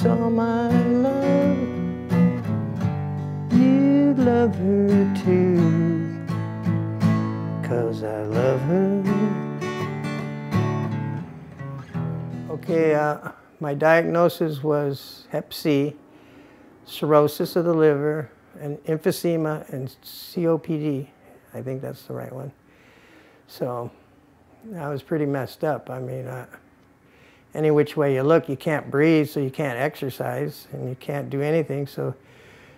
saw my love, you'd love her too. Cause I love her. Okay, uh, my diagnosis was Hep C, cirrhosis of the liver, and emphysema and COPD. I think that's the right one. So I was pretty messed up. I mean, uh, any which way you look, you can't breathe, so you can't exercise, and you can't do anything. So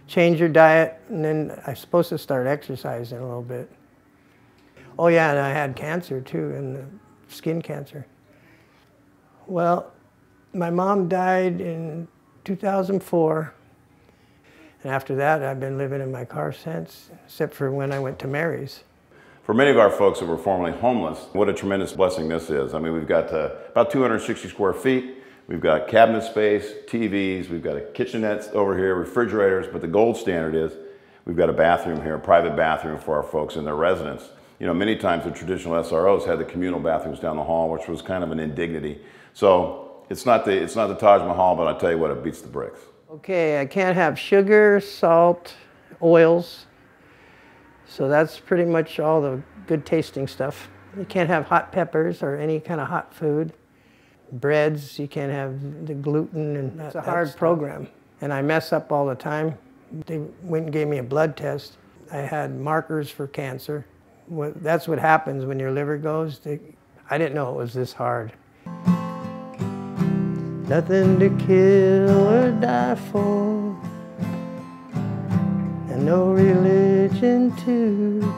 change your diet, and then I'm supposed to start exercising a little bit. Oh yeah, and I had cancer too, and skin cancer. Well, my mom died in 2004. And after that, I've been living in my car since, except for when I went to Mary's. For many of our folks that were formerly homeless, what a tremendous blessing this is. I mean, we've got uh, about 260 square feet. We've got cabinet space, TVs, we've got a kitchenette over here, refrigerators, but the gold standard is we've got a bathroom here, a private bathroom for our folks in their residence. You know, many times the traditional SROs had the communal bathrooms down the hall, which was kind of an indignity. So it's not the, it's not the Taj Mahal, but I tell you what, it beats the bricks. Okay, I can't have sugar, salt, oils. So that's pretty much all the good tasting stuff. You can't have hot peppers or any kind of hot food. Breads, you can't have the gluten, and it's a hard program. And I mess up all the time. They went and gave me a blood test. I had markers for cancer. That's what happens when your liver goes. I didn't know it was this hard. Nothing to kill or die for, and no religion too.